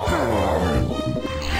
Oh,